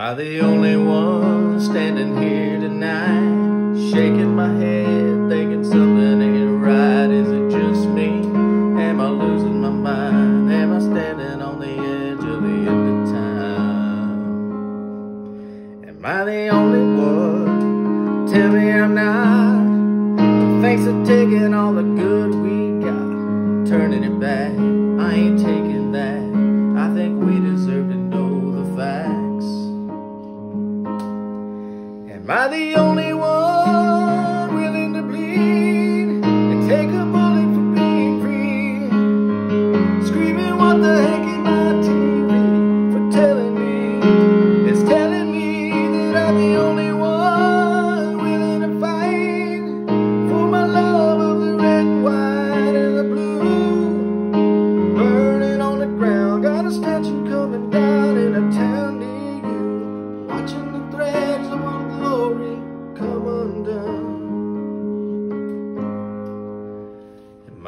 I the only one standing here tonight, shaking my head, thinking something ain't right? Is it just me? Am I losing my mind? Am I standing on the edge of the end of time? Am I the only one? Tell me I'm not. Thanks for taking all the good we got, turning it back. I ain't taking that. Am I the only one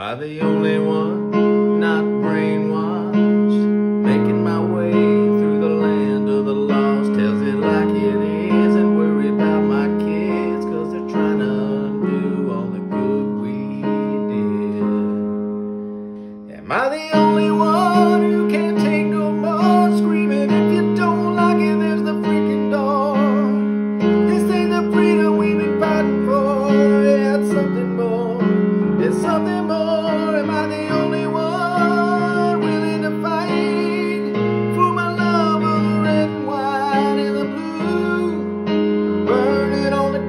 I the only one not brainwashed? Making my way through the land of the lost. Tells it like it is and worry about my kids. Cause they're trying to undo all the good we did. Am I the only one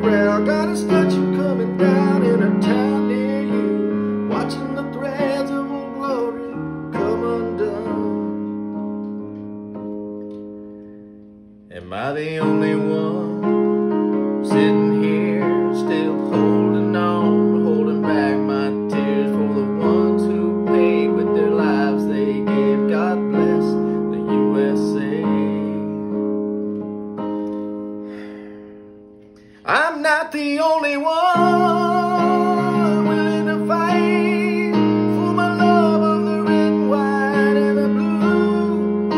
On got a statue coming down in a town near you. Watching the threads of old glory come undone. Am I the only one sitting I'm not the only one willing to fight for my love of the red, white, and the blue.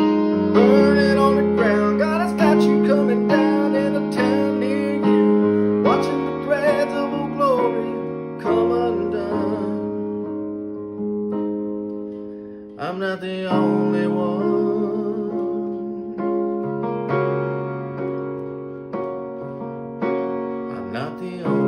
On the ground, got a statue coming down in a town near you. Watching the threads of old glory come undone. I'm not the only one. Not the only